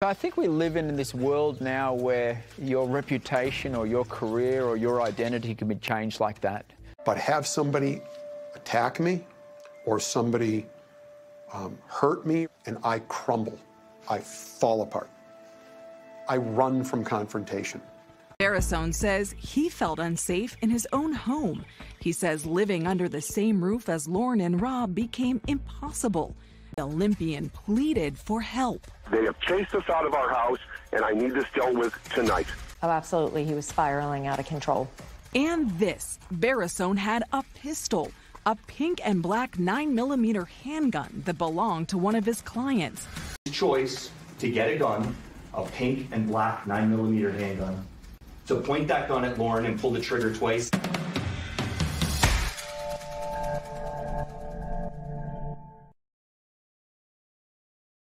I think we live in this world now where your reputation or your career or your identity can be changed like that. But have somebody attack me or somebody um, hurt me and I crumble, I fall apart. I run from confrontation. Barisone says he felt unsafe in his own home. He says living under the same roof as Lauren and Rob became impossible. The Olympian pleaded for help. They have chased us out of our house, and I need this dealt with tonight. Oh, absolutely. He was spiraling out of control. And this Barisone had a pistol, a pink and black 9mm handgun that belonged to one of his clients. Choice to get a gun, a pink and black 9mm handgun, to point that gun at Lauren and pull the trigger twice.